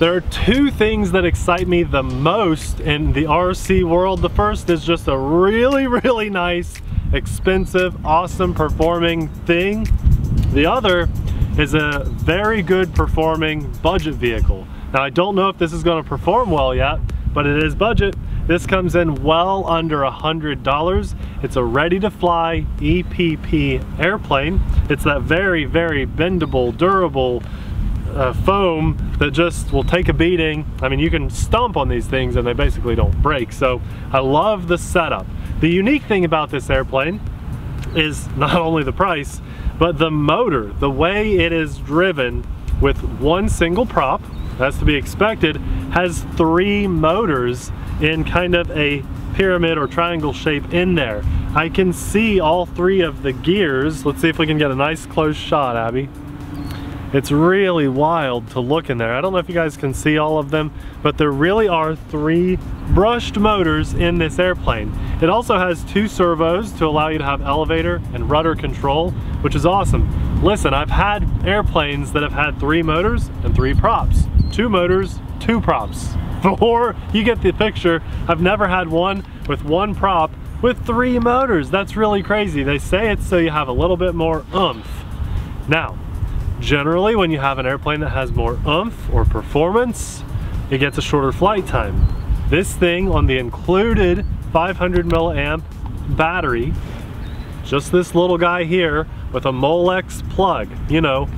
There are two things that excite me the most in the RC world. The first is just a really, really nice, expensive, awesome performing thing. The other is a very good performing budget vehicle. Now I don't know if this is gonna perform well yet, but it is budget. This comes in well under a $100. It's a ready to fly EPP airplane. It's that very, very bendable, durable, uh, foam that just will take a beating. I mean, you can stomp on these things and they basically don't break. So I love the setup. The unique thing about this airplane is not only the price, but the motor, the way it is driven with one single prop, as to be expected, has three motors in kind of a pyramid or triangle shape in there. I can see all three of the gears. Let's see if we can get a nice close shot, Abby. It's really wild to look in there. I don't know if you guys can see all of them, but there really are three brushed motors in this airplane. It also has two servos to allow you to have elevator and rudder control, which is awesome. Listen, I've had airplanes that have had three motors and three props. Two motors, two props. Four, you get the picture. I've never had one with one prop with three motors. That's really crazy. They say it's so you have a little bit more oomph. Now, Generally, when you have an airplane that has more oomph or performance, it gets a shorter flight time. This thing on the included 500 milliamp battery, just this little guy here with a Molex plug, you know,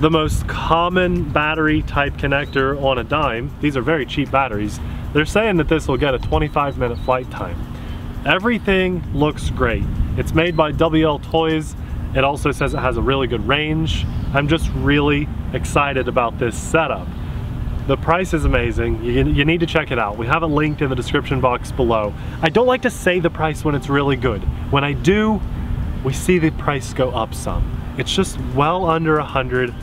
the most common battery type connector on a dime. These are very cheap batteries. They're saying that this will get a 25 minute flight time. Everything looks great. It's made by WL Toys. It also says it has a really good range. I'm just really excited about this setup. The price is amazing. You, you, need to check it out. We have it linked in the description box below. I don't like to say the price when it's really good. When I do, we see the price go up some. It's just well under a hundred.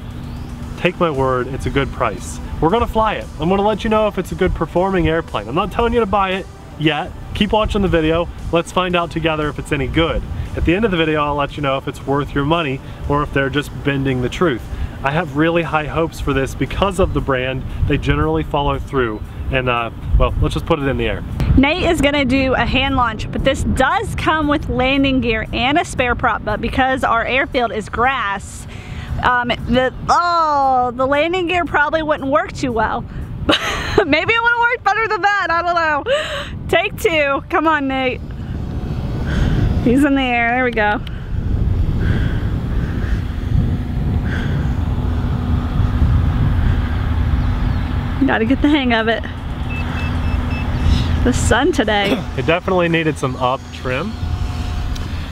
Take my word, it's a good price. We're gonna fly it. I'm gonna let you know if it's a good performing airplane. I'm not telling you to buy it yet. Keep watching the video. Let's find out together if it's any good. At the end of the video, I'll let you know if it's worth your money or if they're just bending the truth. I have really high hopes for this because of the brand. They generally follow through. And uh, well, let's just put it in the air. Nate is gonna do a hand launch, but this does come with landing gear and a spare prop, but because our airfield is grass, um, the, oh, the landing gear probably wouldn't work too well. Maybe it would have worked better than that, I don't know. Take two, come on Nate. He's in the air, there we go. Gotta get the hang of it. The sun today. It definitely needed some up trim.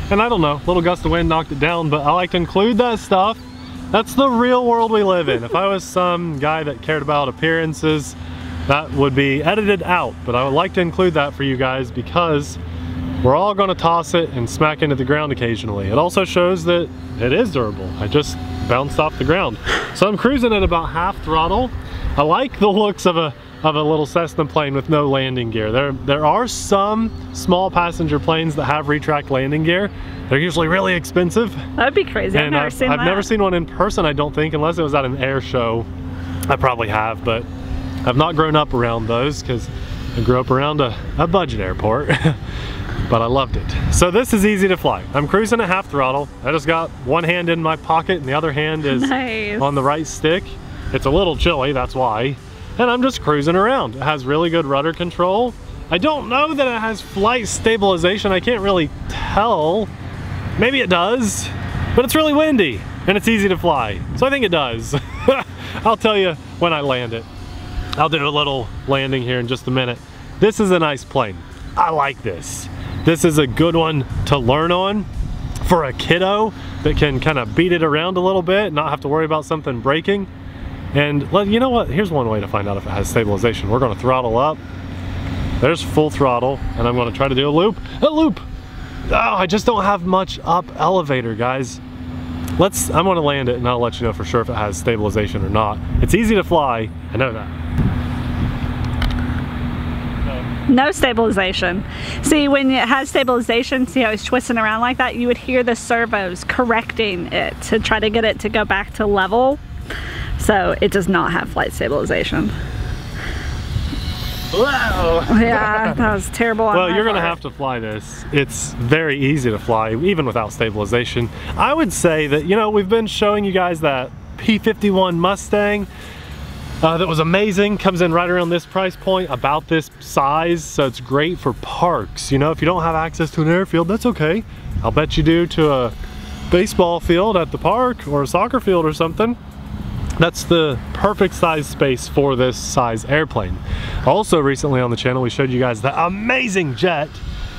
And I don't know, little gust of wind knocked it down, but I like to include that stuff. That's the real world we live in. if I was some guy that cared about appearances, that would be edited out. But I would like to include that for you guys because we're all gonna toss it and smack into the ground occasionally. It also shows that it is durable. I just bounced off the ground. So I'm cruising at about half throttle. I like the looks of a of a little Cessna plane with no landing gear. There, there are some small passenger planes that have retract landing gear. They're usually really expensive. That'd be crazy, I've never I've, seen I've that. never seen one in person, I don't think, unless it was at an air show. I probably have, but I've not grown up around those because I grew up around a, a budget airport. but I loved it. So this is easy to fly. I'm cruising at half throttle. I just got one hand in my pocket and the other hand is nice. on the right stick. It's a little chilly, that's why. And I'm just cruising around. It has really good rudder control. I don't know that it has flight stabilization. I can't really tell. Maybe it does, but it's really windy and it's easy to fly. So I think it does. I'll tell you when I land it. I'll do a little landing here in just a minute. This is a nice plane. I like this. This is a good one to learn on for a kiddo that can kind of beat it around a little bit, not have to worry about something breaking. And let, you know what, here's one way to find out if it has stabilization. We're gonna throttle up. There's full throttle, and I'm gonna try to do a loop. A loop! Oh, I just don't have much up elevator, guys. Let's, I'm gonna land it and I'll let you know for sure if it has stabilization or not. It's easy to fly, I know that. No stabilization. See, when it has stabilization, see how it's twisting around like that? You would hear the servos correcting it to try to get it to go back to level. So it does not have flight stabilization. Whoa. Yeah, that was terrible. Well, you're gonna have to fly this. It's very easy to fly, even without stabilization. I would say that, you know, we've been showing you guys that P51 Mustang uh, that was amazing. Comes in right around this price point, about this size. So it's great for parks. You know, if you don't have access to an airfield, that's okay. I'll bet you do to a baseball field at the park or a soccer field or something. That's the perfect size space for this size airplane. Also recently on the channel, we showed you guys the amazing jet.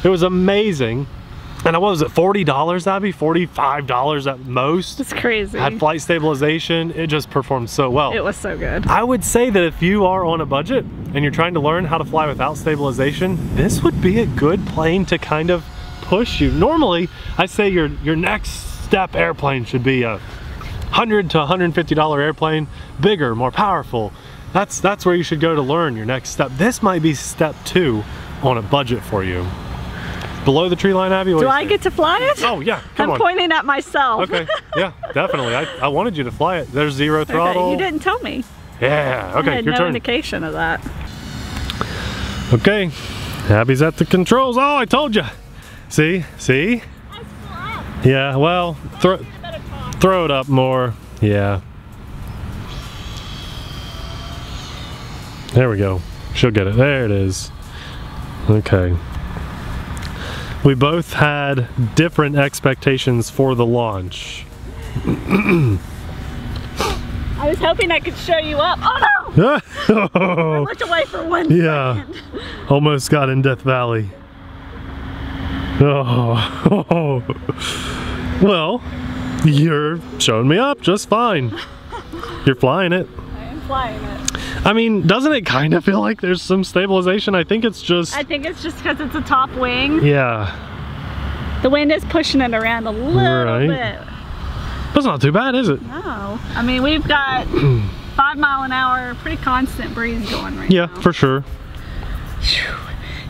It was amazing. And what was it, $40, Abby? $45 at most. It's crazy. Had flight stabilization. It just performed so well. It was so good. I would say that if you are on a budget and you're trying to learn how to fly without stabilization, this would be a good plane to kind of push you. Normally, I say your your next step airplane should be a 100 to 150 dollar airplane, bigger, more powerful. That's that's where you should go to learn your next step. This might be step 2 on a budget for you. Below the tree line, Abby? Do I get to fly it? Oh yeah, come I'm on. pointing at myself. Okay, yeah, definitely. I, I wanted you to fly it. There's zero Okay, throttle. you didn't tell me. Yeah, Okay, I had your no turn. indication of that. Okay, Abby's at the controls. Oh, I told you. See, see? Yeah, well, throw throw it up more. Yeah. There we go. She'll get it. There it is. Okay. We both had different expectations for the launch. I was hoping I could show you up. Oh no! I oh, looked away for one Yeah. second. almost got in Death Valley. Oh, well, you're showing me up just fine. You're flying it. I am flying it. I mean, doesn't it kind of feel like there's some stabilization? I think it's just, I think it's just because it's a top wing. yeah, The wind is pushing it around a little Right. bit. but it's not too bad, is it? No. I mean, we've got five mile an hour, pretty constant breeze going right Yeah, now. for sure.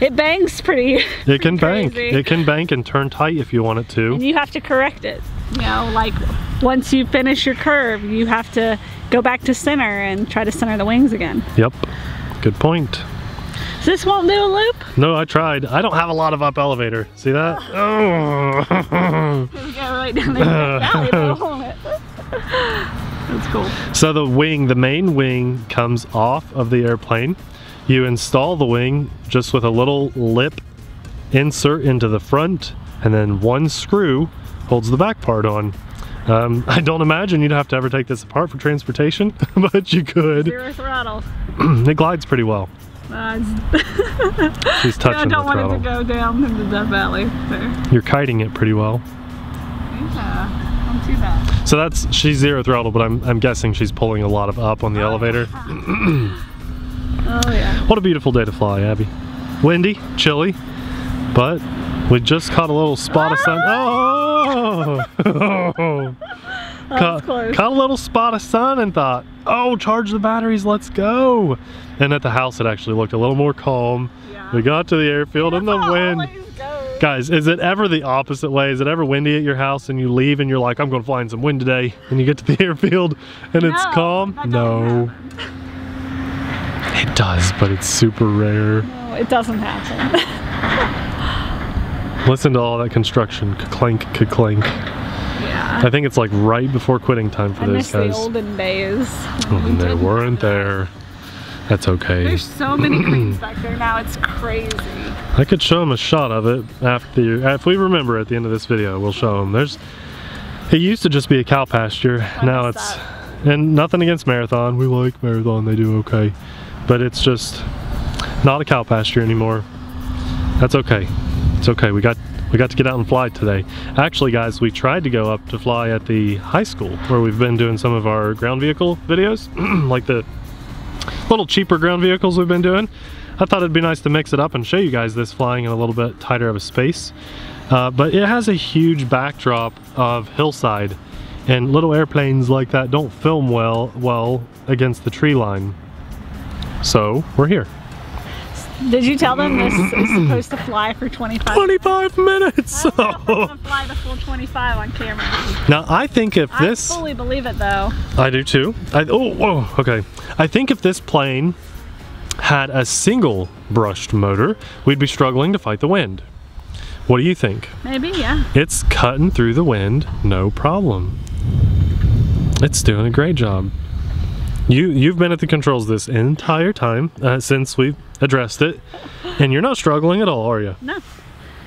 It bangs pretty. It can bank. crazy. It can bank and turn tight if you want it and to. you have to correct it. You know, like once you finish your curve, you have to go back to center and try to center the wings again. Yep. Good point. So this won't do a loop? No, I tried. I don't have a lot of up elevator. See that? Oh. Here we go right down there. Valley, though. That's cool. So the wing, the main wing comes off of the airplane. You install the wing just with a little lip insert into the front and then one screw holds the back part on. Um, I don't imagine you'd have to ever take this apart for transportation, but you could. Zero throttle. it glides pretty well. Uh, She's I don't the want it to go down into Death Valley. There. You're kiting it pretty well. Yeah, not too bad. So that's, she's zero throttle, but I'm, I'm guessing she's pulling a lot of up on the elevator. Oh yeah. What a beautiful day to fly, Abby. Windy, chilly, but we just caught a little spot of sun. Oh! Caught, caught a little spot of sun and thought, oh, charge the batteries, let's go. And at the house, it actually looked a little more calm. Yeah. We got to the airfield and the That's how it wind. Guys, is it ever the opposite way? Is it ever windy at your house and you leave and you're like, I'm going to fly in some wind today? And you get to the airfield and it's calm? No. happen. It does, but it's super rare. No, it doesn't happen. Listen to all that construction. Clank, clank. yeah. I think it's like right before quitting time for I those miss the guys. olden days. Oh, they weren't there. That's okay. There's so many cranes back there now. It's crazy. I could show them a shot of it after, if we remember at the end of this video, we'll show them. There's, it used to just be a cow pasture. now it's, and nothing against Marathon. We like Marathon, they do okay. But it's just not a cow pasture anymore. That's okay. It's okay. We got we got to get out and fly today. Actually, guys, we tried to go up to fly at the high school where we've been doing some of our ground vehicle videos, like the little cheaper ground vehicles we've been doing. I thought it'd be nice to mix it up and show you guys this flying in a little bit tighter of a space. Uh, but it has a huge backdrop of hillside and little airplanes like that don't film well well against the tree line. So we're here. Did you tell them this is supposed to fly for 25 25 minutes! I if I'm gonna fly the full 25 on camera. now I think if I this I fully believe it though. I do too. I, oh, whoa, okay. I think if this plane had a single brushed motor, we'd be struggling to fight the wind. What do you think? Maybe, yeah. It's cutting through the wind, no problem. It's doing a great job. You you've been at the controls this entire time uh, since we've addressed it, and you're not struggling at all, are you? No.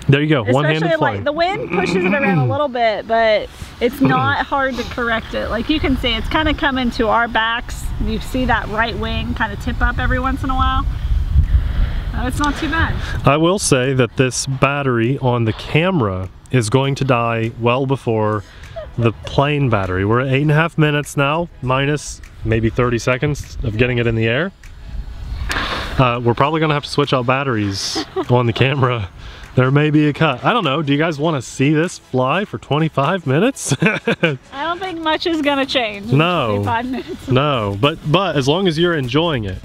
There you go, one-handed like the wind pushes it around a little bit, but it's not hard to correct it. Like you can see, it's kind of coming to our backs. You see that right wing kind of tip up every once in a while. Uh, it's not too bad. I will say that this battery on the camera is going to die well before the plane battery. We're at eight and a half minutes now, minus maybe 30 seconds of getting it in the air. Uh, we're probably gonna have to switch out batteries on the camera. There may be a cut. I don't know. Do you guys want to see this fly for 25 minutes? I don't think much is gonna change. in No. 25 minutes. No, but but as long as you're enjoying it,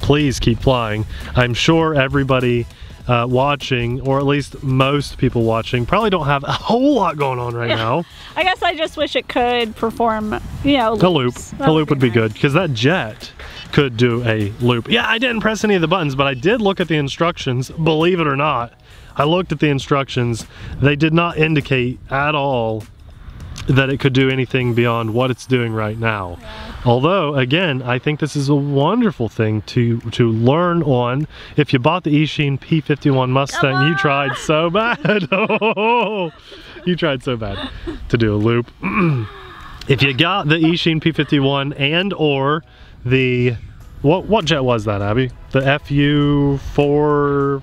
please keep flying. I'm sure everybody uh, watching, or at least most people watching, probably don't have a whole lot going on right now. I guess I just wish it could perform, you know, A loop, loops. a That loop would be nice. good because that jet could do a loop. Yeah, I didn't press any of the buttons, but I did look at the instructions. Believe it or not, I looked at the instructions. They did not indicate at all that it could do anything beyond what it's doing right now. Although, again, I think this is a wonderful thing to to learn on. If you bought the Eachine P51 Mustang, you tried so bad. Oh, you tried so bad to do a loop. if you got the Eachine P51 and or the what what jet was that, Abby? The FU4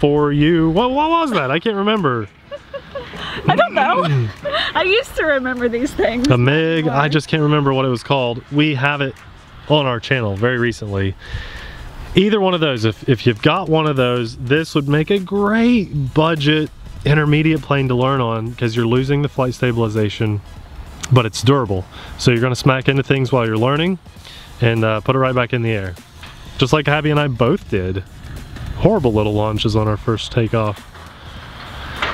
F4U. What what was that? I can't remember. I don't know. I used to remember these things. A MiG, I just can't remember what it was called. We have it on our channel very recently. Either one of those, if, if you've got one of those, this would make a great budget intermediate plane to learn on because you're losing the flight stabilization, but it's durable. So you're gonna smack into things while you're learning and uh, put it right back in the air. Just like Abby and I both did. Horrible little launches on our first takeoff.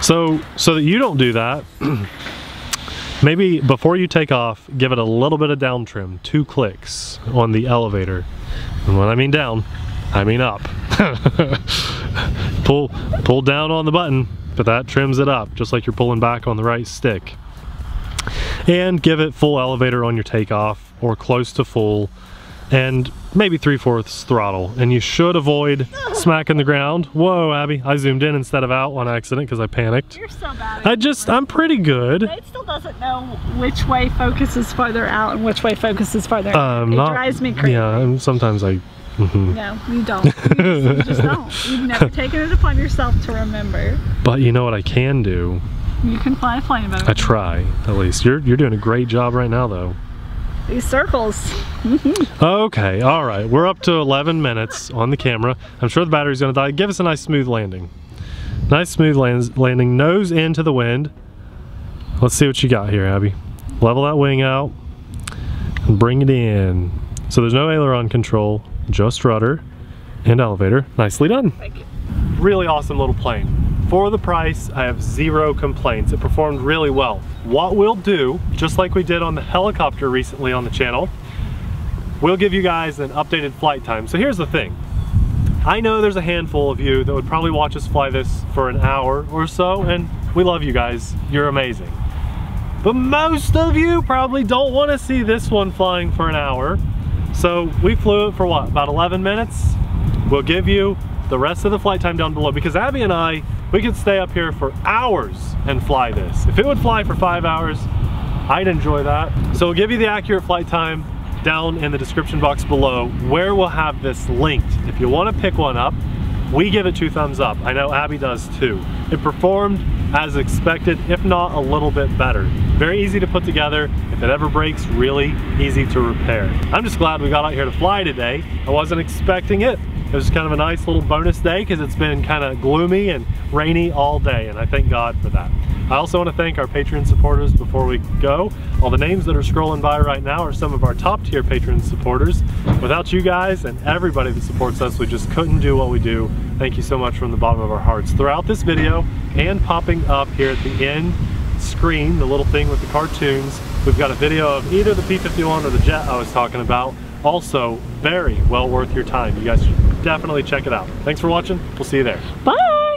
So, so that you don't do that, maybe before you take off, give it a little bit of down trim, two clicks on the elevator. And when I mean down, I mean up. pull, pull down on the button, but that trims it up, just like you're pulling back on the right stick. And give it full elevator on your takeoff, or close to full, and maybe three-fourths throttle. And you should avoid smacking the ground. Whoa, Abby, I zoomed in instead of out on accident because I panicked. You're so bad. I just, I'm pretty good. It still doesn't know which way focus is farther out and which way focus is farther Um, in. It not, drives me crazy. Yeah, and sometimes I. mhm. No, you don't. You just, you just don't. You've never taken it upon yourself to remember. But you know what I can do? You can fly a plane better. I try, at least. You're you're doing a great job right now, though. These circles. Okay, all right. We're up to 11 minutes on the camera. I'm sure the battery's gonna die. Give us a nice smooth landing. Nice smooth lands, landing, nose into the wind. Let's see what you got here, Abby. Level that wing out and bring it in. So there's no aileron control, just rudder and elevator. Nicely done. Really awesome little plane. For the price, I have zero complaints. It performed really well. What we'll do, just like we did on the helicopter recently on the channel, we'll give you guys an updated flight time. So here's the thing. I know there's a handful of you that would probably watch us fly this for an hour or so, and we love you guys. You're amazing. But most of you probably don't want to see this one flying for an hour. So we flew it for what, about 11 minutes? We'll give you the rest of the flight time down below because Abby and I, we could stay up here for hours and fly this. If it would fly for five hours, I'd enjoy that. So we'll give you the accurate flight time down in the description box below where we'll have this linked. If you want to pick one up, we give it two thumbs up. I know Abby does too. It performed as expected, if not a little bit better. Very easy to put together. If it ever breaks, really easy to repair. I'm just glad we got out here to fly today. I wasn't expecting it. It was kind of a nice little bonus day because it's been kind of gloomy and rainy all day, and I thank God for that. I also want to thank our Patreon supporters before we go. All the names that are scrolling by right now are some of our top tier Patreon supporters. Without you guys and everybody that supports us, we just couldn't do what we do. Thank you so much from the bottom of our hearts. Throughout this video and popping up here at the end screen, the little thing with the cartoons, we've got a video of either the P-51 or the jet I was talking about. Also, very well worth your time. You guys should definitely check it out. Thanks for watching. We'll see you there. Bye.